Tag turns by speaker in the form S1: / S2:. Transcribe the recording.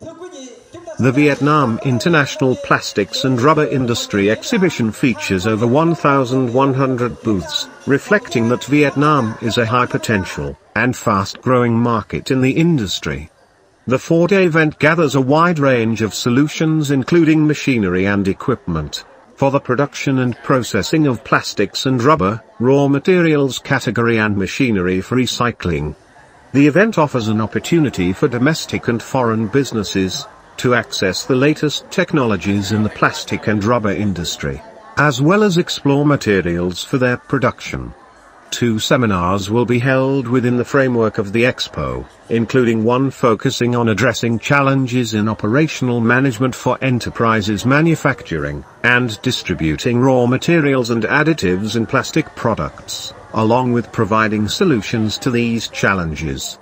S1: The Vietnam International Plastics and Rubber Industry Exhibition features over 1,100 booths, reflecting that Vietnam is a high potential and fast-growing market in the industry. The four-day event gathers a wide range of solutions including machinery and equipment, for the production and processing of plastics and rubber, raw materials category and machinery for recycling. The event offers an opportunity for domestic and foreign businesses, to access the latest technologies in the plastic and rubber industry, as well as explore materials for their production. Two seminars will be held within the framework of the Expo, including one focusing on addressing challenges in operational management for enterprises manufacturing and distributing raw materials and additives in plastic products, along with providing solutions to these challenges.